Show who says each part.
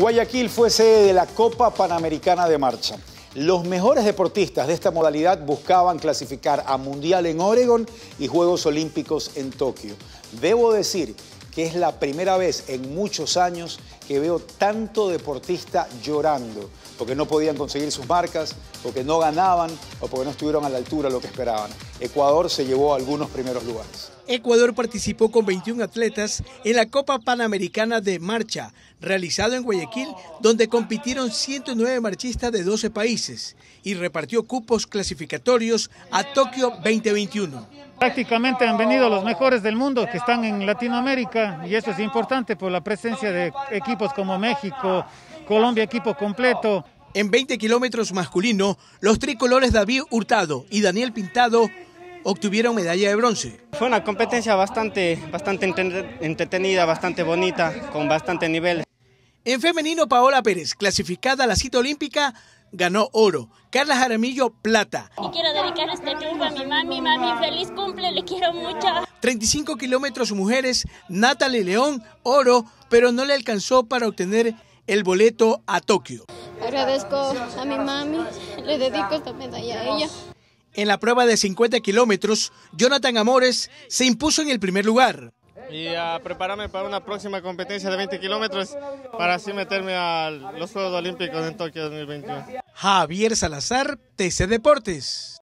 Speaker 1: Guayaquil fue sede de la Copa Panamericana de Marcha. Los mejores deportistas de esta modalidad buscaban clasificar a Mundial en Oregon y Juegos Olímpicos en Tokio. Debo decir que es la primera vez en muchos años que veo tanto deportista llorando, porque no podían conseguir sus marcas, porque no ganaban o porque no estuvieron a la altura de lo que esperaban. Ecuador se llevó algunos primeros lugares.
Speaker 2: Ecuador participó con 21 atletas en la Copa Panamericana de Marcha, realizado en Guayaquil, donde compitieron 109 marchistas de 12 países y repartió cupos clasificatorios a Tokio 2021.
Speaker 3: Prácticamente han venido los mejores del mundo que están en Latinoamérica y eso es importante por la presencia de equipos como México, Colombia, equipo completo.
Speaker 2: En 20 kilómetros masculino, los tricolores David Hurtado y Daniel Pintado obtuvieron medalla de bronce.
Speaker 4: Fue una competencia bastante, bastante entretenida, bastante bonita, con bastante nivel.
Speaker 2: En femenino, Paola Pérez, clasificada a la cita olímpica, ganó oro. Carla Jaramillo, plata.
Speaker 5: Y quiero dedicar este triunfo a mi mami. Mami, feliz cumple, le quiero mucho.
Speaker 2: 35 kilómetros mujeres, Natalie León, oro, pero no le alcanzó para obtener el boleto a Tokio.
Speaker 6: Agradezco a mi mami, le dedico esta medalla a ella.
Speaker 2: En la prueba de 50 kilómetros, Jonathan Amores se impuso en el primer lugar.
Speaker 7: Y a prepararme para una próxima competencia de 20 kilómetros para así meterme a los Juegos Olímpicos en Tokio 2021.
Speaker 2: Javier Salazar, TC Deportes.